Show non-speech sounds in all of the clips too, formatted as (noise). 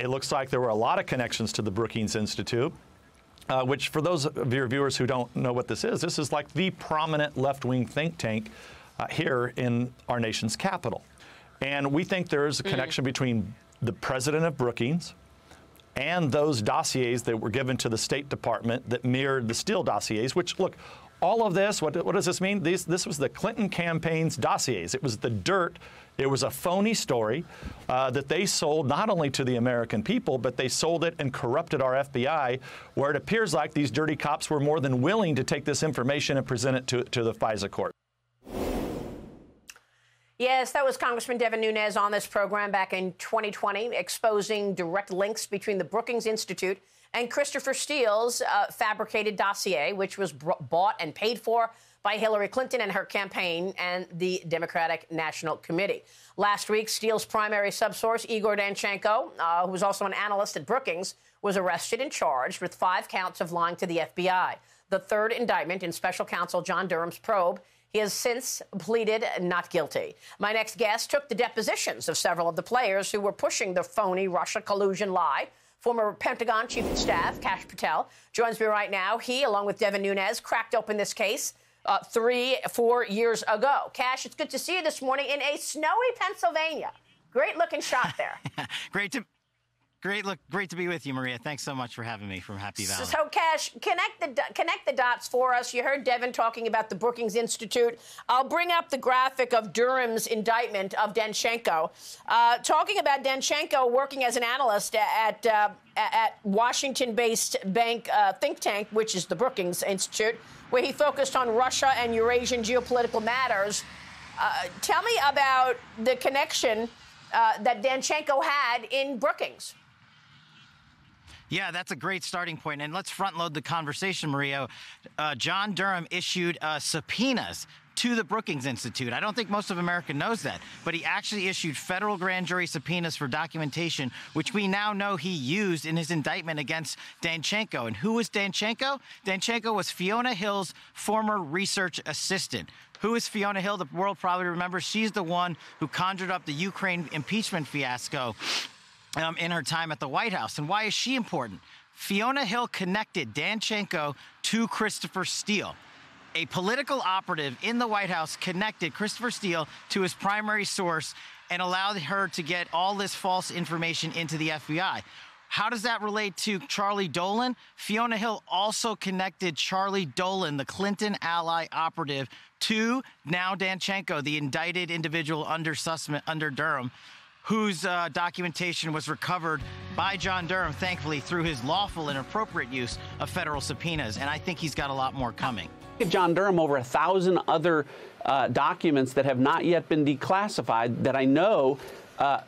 it looks like there were a lot of connections to the Brookings Institute. Uh, which, for those of your viewers who don't know what this is, this is like the prominent left wing think tank uh, here in our nation's capital. And we think there is a mm. connection mm. between the president of Brookings and those dossiers that were given to the State Department that mirrored the Steele dossiers, which, look, all of this, what, what does this mean? These, this was the Clinton campaign's dossiers. It was the dirt. It was a phony story uh, that they sold not only to the American people, but they sold it and corrupted our FBI, where it appears like these dirty cops were more than willing to take this information and present it to, to the FISA court. Yes, that was Congressman Devin Nunes on this program back in 2020, exposing direct links between the Brookings Institute and Christopher Steele's uh, fabricated dossier, which was bought and paid for by Hillary Clinton and her campaign and the Democratic National Committee. Last week, Steele's primary subsource, Igor Danchenko, uh, who was also an analyst at Brookings, was arrested and charged with five counts of lying to the FBI. The third indictment in special counsel John Durham's probe he has since pleaded not guilty. My next guest took the depositions of several of the players who were pushing the phony Russia collusion lie. Former Pentagon Chief of Staff Kash Patel joins me right now. He, along with Devin Nunes, cracked open this case uh, three, four years ago. Kash, it's good to see you this morning in a snowy Pennsylvania. Great looking shot there. (laughs) Great to Great, look, great to be with you, Maria. Thanks so much for having me from Happy Valley. So, Kash, connect the connect the dots for us. You heard Devin talking about the Brookings Institute. I'll bring up the graphic of Durham's indictment of Danchenko, uh, talking about Danchenko working as an analyst at uh, at Washington-based bank uh, think tank, which is the Brookings Institute, where he focused on Russia and Eurasian geopolitical matters. Uh, tell me about the connection uh, that Danchenko had in Brookings. Yeah, that's a great starting point. And let's front load the conversation, Maria. Uh, John Durham issued uh, subpoenas to the Brookings Institute. I don't think most of America knows that, but he actually issued federal grand jury subpoenas for documentation, which we now know he used in his indictment against Danchenko. And who was Danchenko? Danchenko was Fiona Hill's former research assistant. Who is Fiona Hill? The world probably remembers. She's the one who conjured up the Ukraine impeachment fiasco um, in her time at the White House. And why is she important? Fiona Hill connected Danchenko to Christopher Steele. A political operative in the White House connected Christopher Steele to his primary source and allowed her to get all this false information into the FBI. How does that relate to Charlie Dolan? Fiona Hill also connected Charlie Dolan, the Clinton ally operative, to now Danchenko, the indicted individual under Sussmann, under Durham whose uh, documentation was recovered by John Durham, thankfully, through his lawful and appropriate use of federal subpoenas. And I think he's got a lot more coming. John Durham over a thousand other uh, documents that have not yet been declassified that I know uh,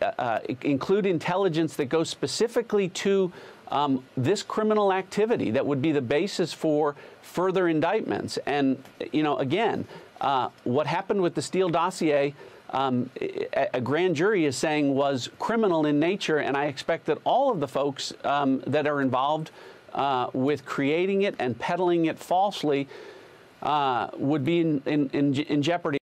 uh, include intelligence that goes specifically to um, this criminal activity that would be the basis for further indictments. And, you know, again, uh, what happened with the Steele dossier um, a grand jury is saying was criminal in nature, and I expect that all of the folks um, that are involved uh, with creating it and peddling it falsely uh, would be in, in, in, in jeopardy.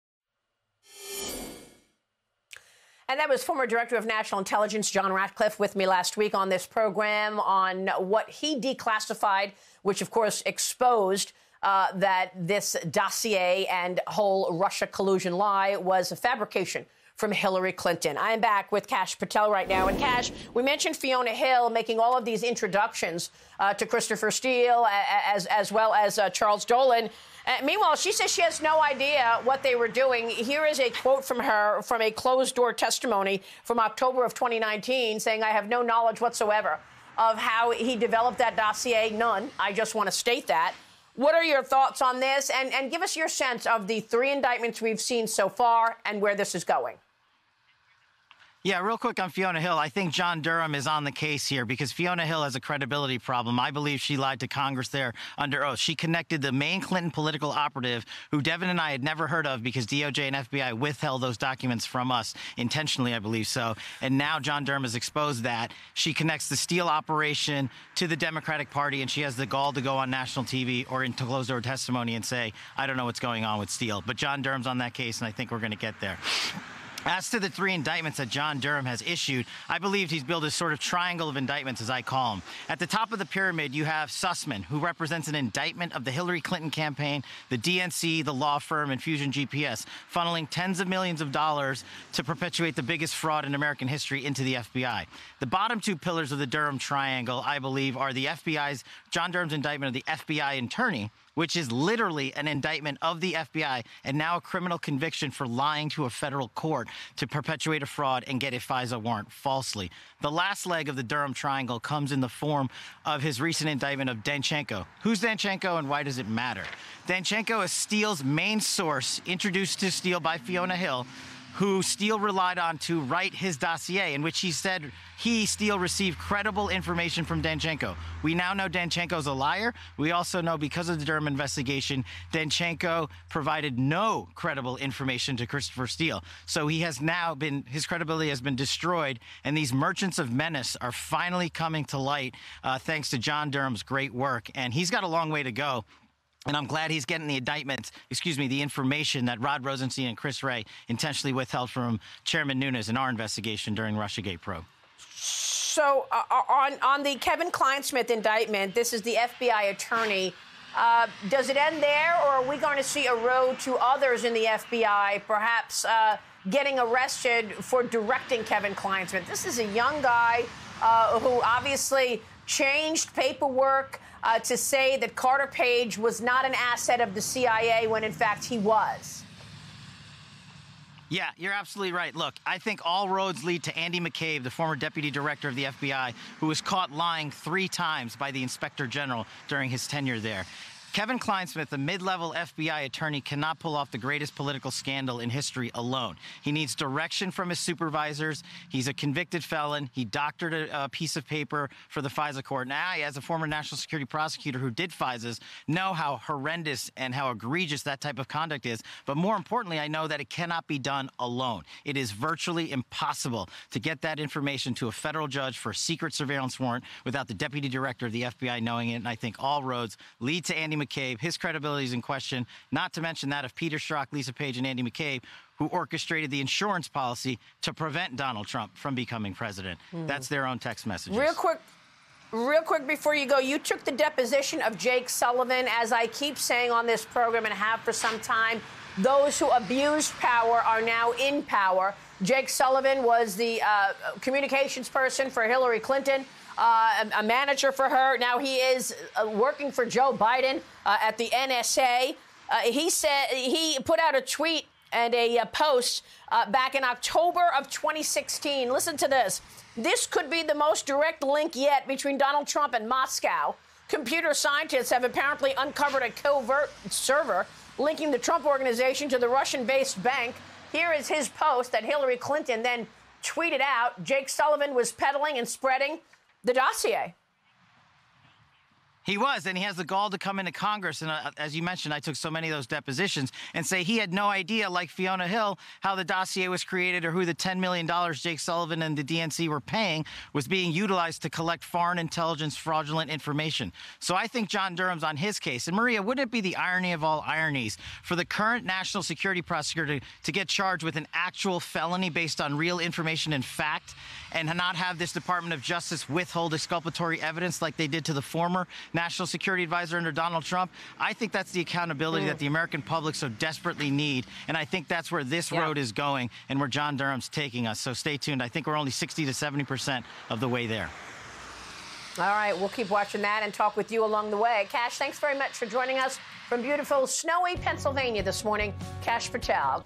And that was former Director of National Intelligence John Ratcliffe with me last week on this program on what he declassified, which of course exposed uh, that this dossier and whole Russia collusion lie was a fabrication from Hillary Clinton. I'm back with Kash Patel right now. And Kash, we mentioned Fiona Hill making all of these introductions uh, to Christopher Steele as, as well as uh, Charles Dolan. Uh, meanwhile, she says she has no idea what they were doing. Here is a quote from her from a closed door testimony from October of 2019 saying, I have no knowledge whatsoever of how he developed that dossier. None. I just want to state that. What are your thoughts on this? And, and give us your sense of the three indictments we've seen so far and where this is going. Yeah, real quick on Fiona Hill. I think John Durham is on the case here because Fiona Hill has a credibility problem. I believe she lied to Congress there under oath. She connected the main Clinton political operative, who Devin and I had never heard of because DOJ and FBI withheld those documents from us intentionally, I believe so. And now John Durham has exposed that. She connects the Steele operation to the Democratic Party, and she has the gall to go on national TV or into closed door testimony and say, I don't know what's going on with Steele. But John Durham's on that case, and I think we're going to get there. As to the three indictments that John Durham has issued, I believe he's built a sort of triangle of indictments, as I call them. At the top of the pyramid, you have Sussmann, who represents an indictment of the Hillary Clinton campaign, the DNC, the law firm, and Fusion GPS, funneling tens of millions of dollars to perpetuate the biggest fraud in American history into the FBI. The bottom two pillars of the Durham triangle, I believe, are the FBI's, John Durham's indictment of the FBI attorney which is literally an indictment of the FBI and now a criminal conviction for lying to a federal court to perpetuate a fraud and get a FISA warrant falsely. The last leg of the Durham Triangle comes in the form of his recent indictment of Danchenko. Who's Danchenko and why does it matter? Danchenko is Steele's main source, introduced to Steele by Fiona Hill who Steele relied on to write his dossier, in which he said he, Steele, received credible information from Danchenko. We now know Danchenko's a liar. We also know because of the Durham investigation, Danchenko provided no credible information to Christopher Steele. So he has now been, his credibility has been destroyed, and these merchants of menace are finally coming to light uh, thanks to John Durham's great work. And he's got a long way to go. And I'm glad he's getting the indictments, excuse me, the information that Rod Rosenstein and Chris Wray intentionally withheld from Chairman Nunes in our investigation during Russiagate probe. So, uh, uh on, on the Kevin Clinesmith indictment, this is the FBI attorney. Uh, does it end there, or are we going to see a road to others in the FBI, perhaps uh, getting arrested for directing Kevin Clinesmith? This is a young guy uh, who obviously changed paperwork uh, to say that Carter Page was not an asset of the CIA when in fact he was. Yeah, you're absolutely right. Look, I think all roads lead to Andy McCabe, the former deputy director of the FBI, who was caught lying three times by the inspector general during his tenure there. Kevin Clinesmith, a mid level FBI attorney, cannot pull off the greatest political scandal in history alone. He needs direction from his supervisors. He's a convicted felon. He doctored a, a piece of paper for the FISA court. Now, I, as a former national security prosecutor who did FISAs, know how horrendous and how egregious that type of conduct is. But more importantly, I know that it cannot be done alone. It is virtually impossible to get that information to a federal judge for a secret surveillance warrant without the deputy director of the FBI knowing it. And I think all roads lead to Andy McCabe. His credibility is in question, not to mention that of Peter Strzok, Lisa Page, and Andy McCabe, who orchestrated the insurance policy to prevent Donald Trump from becoming president. Mm. That's their own text messages. Real quick. Real quick before you go, you took the deposition of Jake Sullivan, as I keep saying on this program and have for some time. Those who abused power are now in power. Jake Sullivan was the uh, communications person for Hillary Clinton uh, a, manager for her. Now he is uh, working for Joe Biden uh, at the NSA. Uh, he said he put out a tweet and a uh, post back in October of 2016. Listen to this. This could be the most direct link yet between Donald Trump and Moscow. Computer scientists have apparently uncovered a covert server linking the Trump organization to the Russian based bank. Here is his post that Hillary Clinton then tweeted out. Jake Sullivan was peddling and spreading the dossier. He was, and he has the gall to come into Congress. And uh, as you mentioned, I took so many of those depositions and say he had no idea, like Fiona Hill, how the dossier was created or who the $10 million Jake Sullivan and the DNC were paying was being utilized to collect foreign intelligence fraudulent information. So I think John Durham's on his case. And Maria, wouldn't it be the irony of all ironies for the current national security prosecutor to, to get charged with an actual felony based on real information and fact and not have this Department of Justice withhold exculpatory evidence like they did to the former national security advisor under Donald Trump. I think that's the accountability mm. that the American public so desperately need. And I think that's where this yeah. road is going and where John Durham's taking us. So stay tuned. I think we're only 60 to 70% of the way there. All right, we'll keep watching that and talk with you along the way. Kash, thanks very much for joining us from beautiful, snowy Pennsylvania this morning. Kash Patel.